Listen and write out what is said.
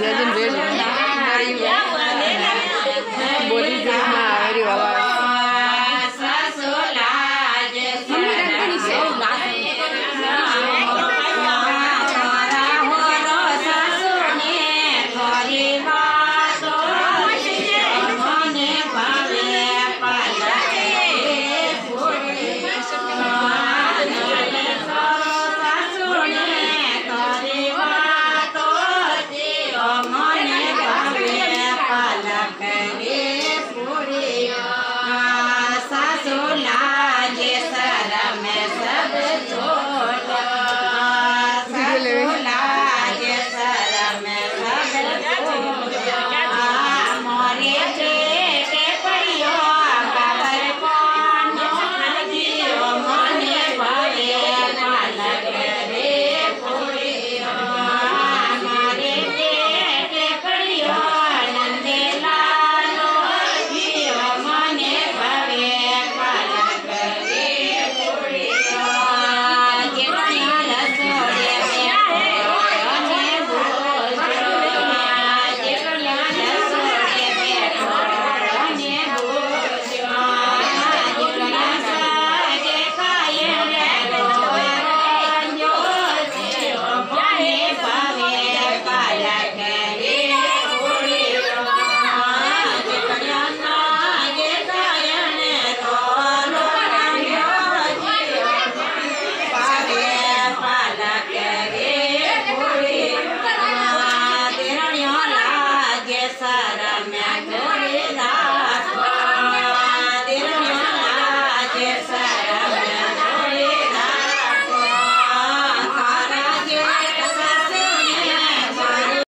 as in veg. amém